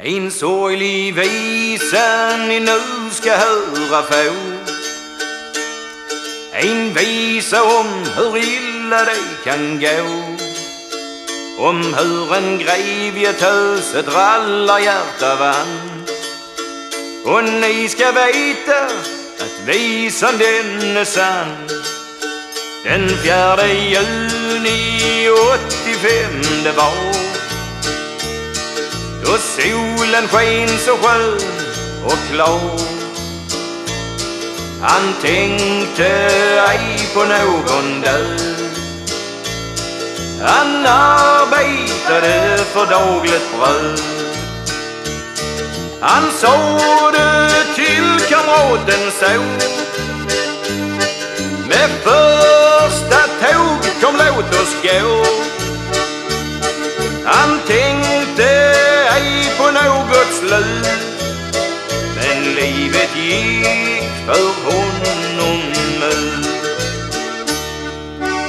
En sorglig visa ni nu ska höra få En visa om hur illa det kan gå. Om hur en grevjetös ett rallarhjärta vann Och ni ska veta att visan den är sann. Den fjärde juni 85 det var då solen sken så skön och klar. Han tänkte ej på någon död. Han arbetade för dagligt bröd. Han sade till kamraten så Med första tåg kom låt oss gå. Han tänkte gick för honom ut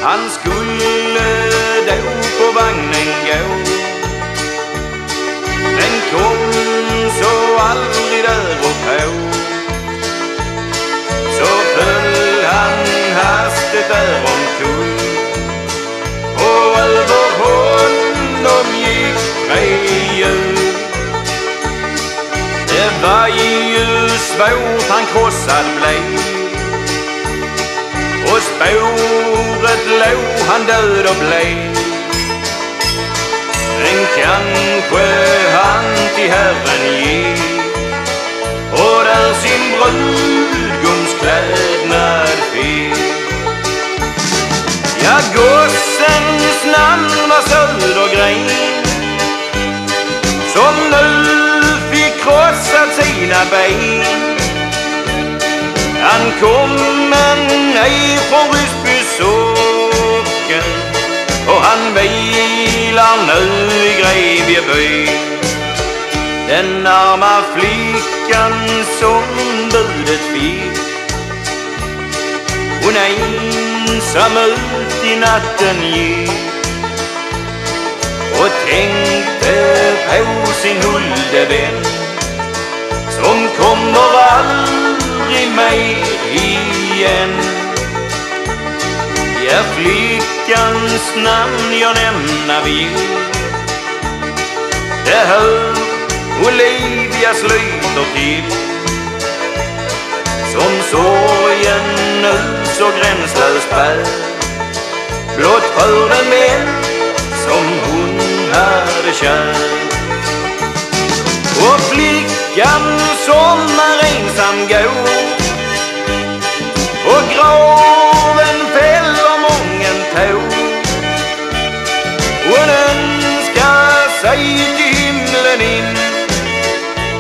Han skulle då på vagnen gå. Men kom så aldrig där och på. Så föll han hastigt där omkull. Och över honom gick tre svårt han krossad blev Och spåret låg han död och blev Men kanske han till Herren gick. Och där sin brud krossat sina ben. Han kommer ej från Ryssby socken och han vilar nu i Grevjeby Den arma flickan som budet fick Hon ensam ut i natten gick. Och tänkte på sin hulde vän som kommer aldrig mer igen. Ja, flickans namn jag nämna vill Det hör Olivia Slyter till Som sorgen nu så gränslöst bär. Blott för den män.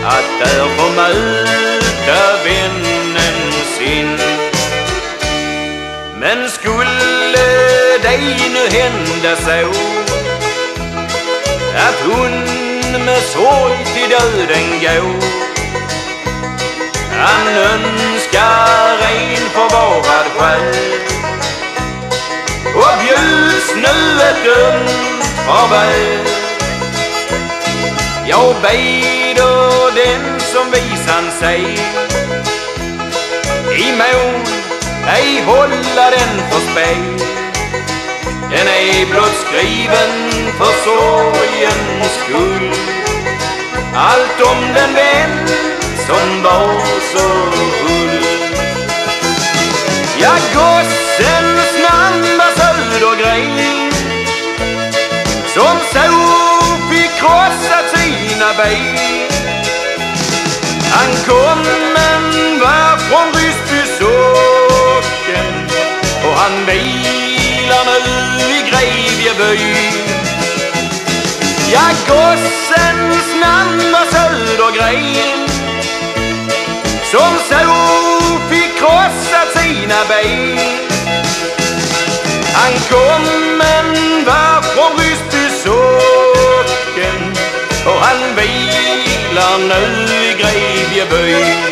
Att där få möta vännen sin Men skulle det nu hända så att hon med sorg till döden går. Han önskar en förvarad själ. Och bjuds nu ett dumt farväl. Jag då den som visan sig i mån ej hålla den för spej. den är blott skriven för sorgens skull. Allt om den vän som var så full Ja, gossens namn var Södergren Som så fick krossen sina ben Han kom men var från Ryssby socken och han vilar nu i Grevjeby Ja, gossens namn var Södergren Som så fick krossat sina ben Han kom nu i Grevjeby